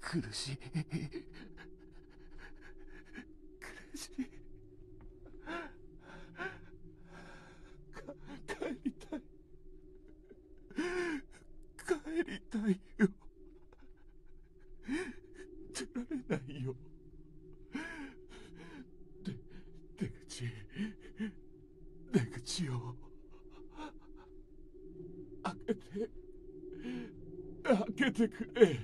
苦しい。苦しい。帰りたい。帰りたい。よ けてくれ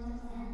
し出